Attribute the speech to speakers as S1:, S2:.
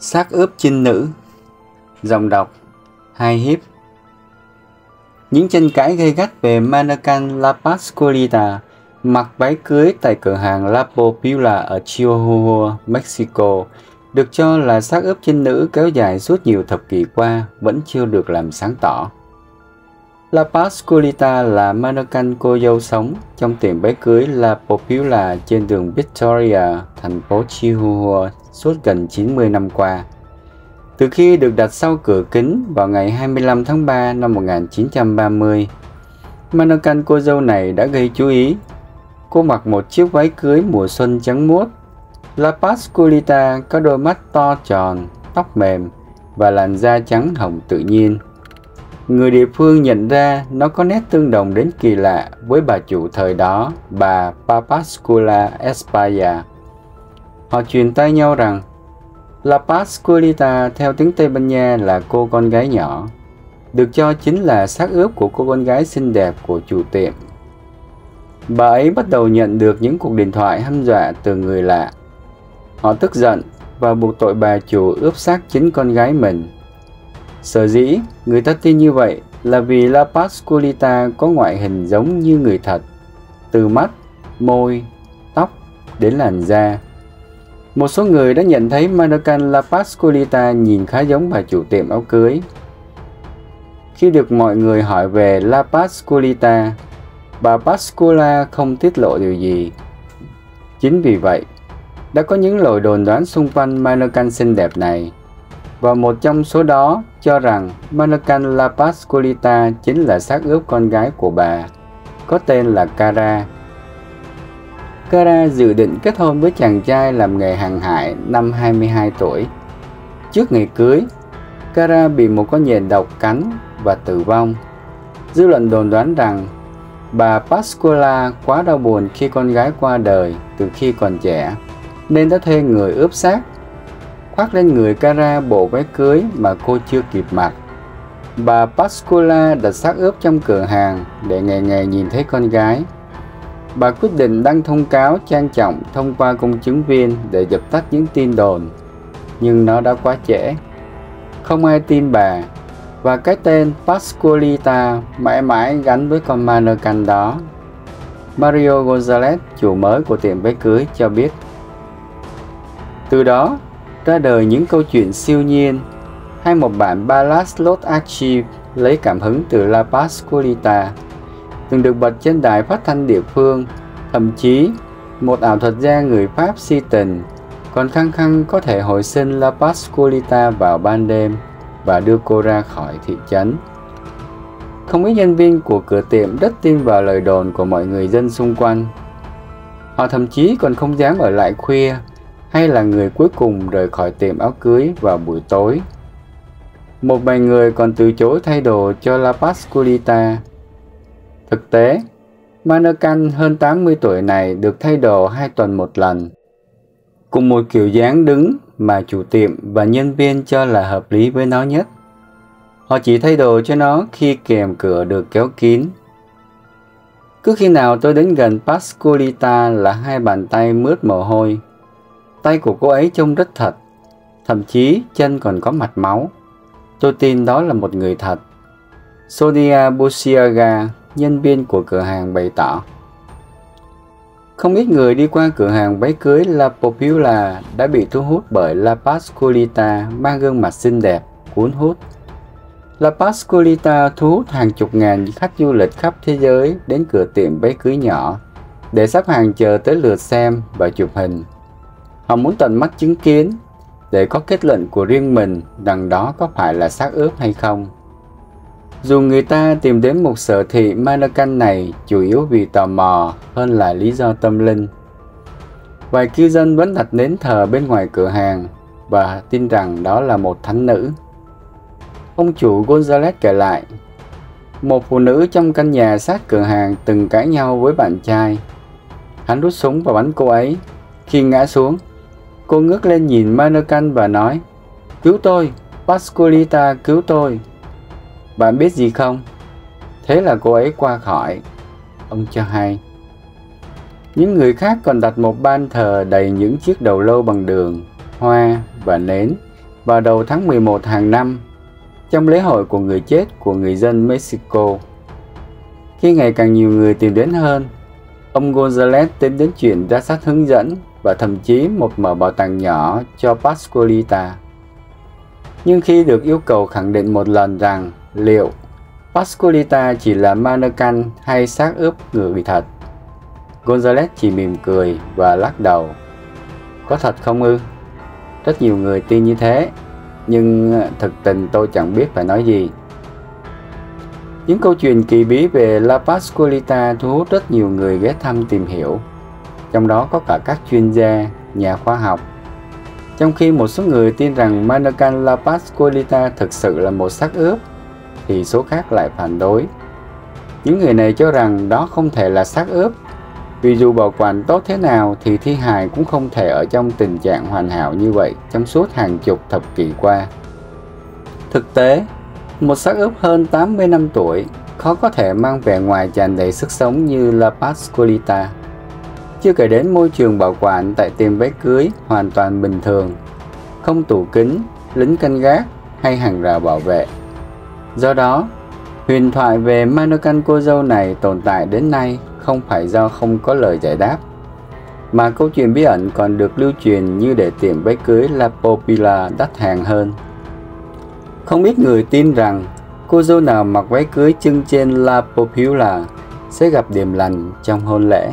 S1: xác ướp chinh nữ Dòng đọc Hai hiếp Những tranh cãi gây gắt về mannequin La Pascualita mặc váy cưới tại cửa hàng La Popula ở Chihuahua, Mexico được cho là xác ướp chinh nữ kéo dài suốt nhiều thập kỷ qua vẫn chưa được làm sáng tỏ. La Pascualita là mannequin cô dâu sống trong tiệm váy cưới La Popula trên đường Victoria, thành phố Chihuahua suốt gần 90 năm qua. Từ khi được đặt sau cửa kính vào ngày 25 tháng 3 năm 1930, mannequin cô dâu này đã gây chú ý. Cô mặc một chiếc váy cưới mùa xuân trắng muốt. La Pascualita có đôi mắt to tròn, tóc mềm và làn da trắng hồng tự nhiên. Người địa phương nhận ra nó có nét tương đồng đến kỳ lạ với bà chủ thời đó, bà Papascula Espaya. Họ truyền tay nhau rằng La Pascualita theo tiếng Tây Ban Nha là cô con gái nhỏ, được cho chính là xác ướp của cô con gái xinh đẹp của chủ tiệm. Bà ấy bắt đầu nhận được những cuộc điện thoại hăm dọa từ người lạ. Họ tức giận và buộc tội bà chủ ướp xác chính con gái mình. Sở dĩ người ta tin như vậy là vì La Pascualita có ngoại hình giống như người thật, từ mắt, môi, tóc đến làn da. Một số người đã nhận thấy mannequin La Pascualita nhìn khá giống bà chủ tiệm áo cưới. Khi được mọi người hỏi về La Pascualita, bà Pascula không tiết lộ điều gì. Chính vì vậy, đã có những lời đồn đoán xung quanh mannequin xinh đẹp này, và một trong số đó cho rằng Manokan La Pascolita chính là xác ướp con gái của bà, có tên là Cara. Kara dự định kết hôn với chàng trai làm nghề hàng hải năm 22 tuổi. Trước ngày cưới, Kara bị một con nhện độc cắn và tử vong. Dư luận đồn đoán rằng bà Pascola quá đau buồn khi con gái qua đời từ khi còn trẻ, nên đã thuê người ướp xác, khoác lên người Cara bộ váy cưới mà cô chưa kịp mặc. Bà Pascola đặt xác ướp trong cửa hàng để ngày ngày nhìn thấy con gái bà quyết định đăng thông cáo trang trọng thông qua công chứng viên để dập tắt những tin đồn. Nhưng nó đã quá trễ. Không ai tin bà, và cái tên Pascualita mãi mãi gắn với con mannequin đó. Mario Gonzalez, chủ mới của tiệm váy cưới, cho biết. Từ đó, ra đời những câu chuyện siêu nhiên, hay một bản ballad Los Archive lấy cảm hứng từ La Pascualita từng được bật trên đài phát thanh địa phương. Thậm chí, một ảo thuật gia người Pháp si tình còn khăng khăng có thể hồi sinh La Pascualita vào ban đêm và đưa cô ra khỏi thị trấn. Không ít nhân viên của cửa tiệm rất tin vào lời đồn của mọi người dân xung quanh. Họ thậm chí còn không dám ở lại khuya hay là người cuối cùng rời khỏi tiệm áo cưới vào buổi tối. Một vài người còn từ chối thay đồ cho La Pasculita. Thực tế, mannequin hơn 80 tuổi này được thay đồ hai tuần một lần. Cùng một kiểu dáng đứng mà chủ tiệm và nhân viên cho là hợp lý với nó nhất. Họ chỉ thay đồ cho nó khi kèm cửa được kéo kín. Cứ khi nào tôi đến gần Pasculita là hai bàn tay mướt mồ hôi. Tay của cô ấy trông rất thật, thậm chí chân còn có mạch máu. Tôi tin đó là một người thật. Sonia Busiaga nhân viên của cửa hàng bày tỏ. Không ít người đi qua cửa hàng váy cưới La Popula đã bị thu hút bởi La Pascolita, mang gương mặt xinh đẹp, cuốn hút. La Pascolita thu hút hàng chục ngàn khách du lịch khắp thế giới đến cửa tiệm váy cưới nhỏ để sắp hàng chờ tới lượt xem và chụp hình. Họ muốn tận mắt chứng kiến để có kết luận của riêng mình rằng đó có phải là xác ướp hay không. Dù người ta tìm đến một sở thị mannequin này chủ yếu vì tò mò hơn là lý do tâm linh. Vài cư dân vẫn đặt nến thờ bên ngoài cửa hàng và tin rằng đó là một thánh nữ. Ông chủ gonzalez kể lại, một phụ nữ trong căn nhà sát cửa hàng từng cãi nhau với bạn trai. Hắn rút súng và bắn cô ấy. Khi ngã xuống, cô ngước lên nhìn Manokan và nói, Cứu tôi, Pascualita cứu tôi. Bạn biết gì không? Thế là cô ấy qua khỏi. Ông cho hay. Những người khác còn đặt một ban thờ đầy những chiếc đầu lâu bằng đường, hoa và nến vào đầu tháng 11 hàng năm trong lễ hội của người chết của người dân Mexico. Khi ngày càng nhiều người tìm đến hơn, ông Gonzalez tính đến chuyện ra sát hướng dẫn và thậm chí một mở bảo tàng nhỏ cho Pasqualita. Nhưng khi được yêu cầu khẳng định một lần rằng liệu Pasqualita chỉ là mannequin hay xác ướp người thật, Gonzalez chỉ mỉm cười và lắc đầu. Có thật không ư? Rất nhiều người tin như thế, nhưng thực tình tôi chẳng biết phải nói gì. Những câu chuyện kỳ bí về La Pasqualita thu hút rất nhiều người ghé thăm tìm hiểu, trong đó có cả các chuyên gia, nhà khoa học. Trong khi một số người tin rằng Manacan La Pascualita thực sự là một xác ướp, thì số khác lại phản đối. Những người này cho rằng đó không thể là xác ướp, vì dù bảo quản tốt thế nào thì thi hài cũng không thể ở trong tình trạng hoàn hảo như vậy trong suốt hàng chục thập kỷ qua. Thực tế, một xác ướp hơn 80 năm tuổi khó có thể mang vẻ ngoài tràn đầy sức sống như La Pascualita. Chưa kể đến môi trường bảo quản tại tiệm váy cưới hoàn toàn bình thường, không tủ kính, lính canh gác hay hàng rào bảo vệ. Do đó, huyền thoại về mannequin cô dâu này tồn tại đến nay không phải do không có lời giải đáp, mà câu chuyện bí ẩn còn được lưu truyền như để tiệm váy cưới La Popila đắt hàng hơn. Không ít người tin rằng cô dâu nào mặc váy cưới chân trên La Popula sẽ gặp điểm lành trong hôn lễ.